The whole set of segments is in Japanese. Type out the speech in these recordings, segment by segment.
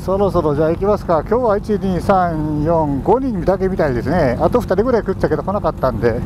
そろそろじゃあ行きますか。今日は12345人だけみたいですね。あと2人ぐらい食ったけど来なかったんで。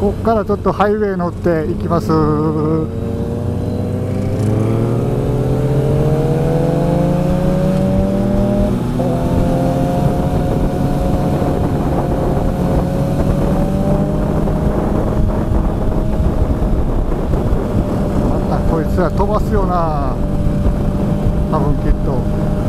ここからちょっとハイウェイ乗っていきます。またこいつら飛ばすよな。多分きっと。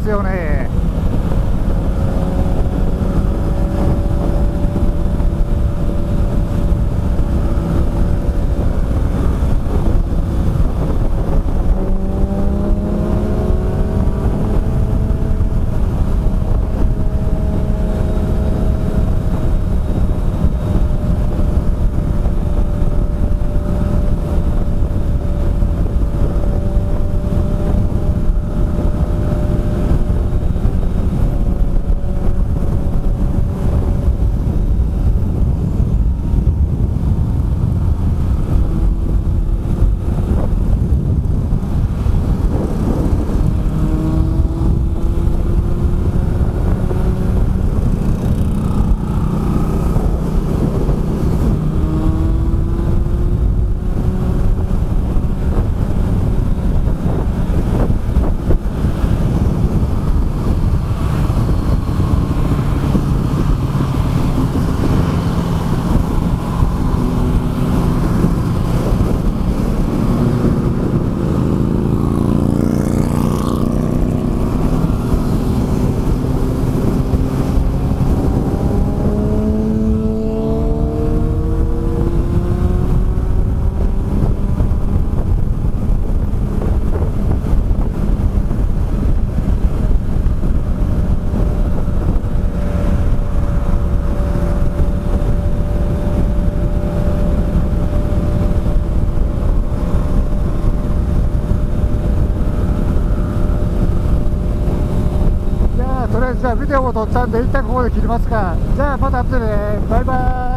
ますよね。じゃあビデオも撮ったんで一旦ここで切りますか。じゃあまた後で。ねバイバーイ。